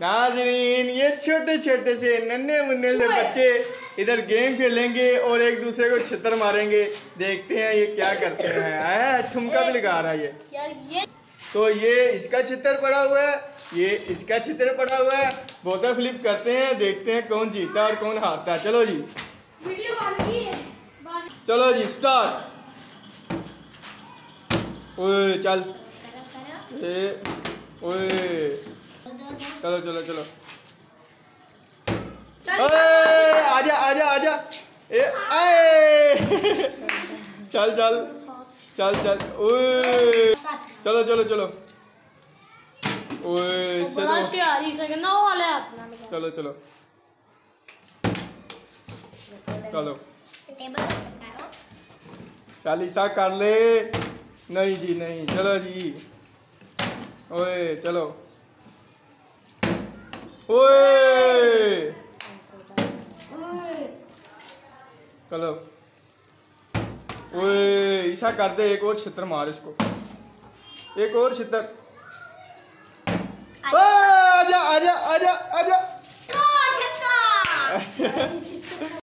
नाजरीन ये छोटे छोटे से नन्हे मुन्ने से बच्चे इधर गेम खेलेंगे और एक दूसरे को छितर मारेंगे। देखते हैं ये क्या करते हैं। आया ठुमका भी लगा रहा है ये। तो ये इसका चित्र पड़ा हुआ है ये इसका चित्र पड़ा हुआ है। बोतल फ्लिप करते हैं देखते हैं कौन जीता और कौन हारता है। चलो जी। वीडियो है। चलो जी स्टार्ट ओए चल। ओए। चलो चलो चलो। आजा आजा आजा। ए आए। चल चल। चल चल। ओए। चलो चलो चलो। ओए तो चलो चलो। चलो। चालीसा कर ले। नहीं जी नहीं। चलो जी। ओए चलो। ओए। चलो। ओए ऐसा कर दे एक और छित्र मार इसको। एक और छित्र। आजा। आजा आजा आजा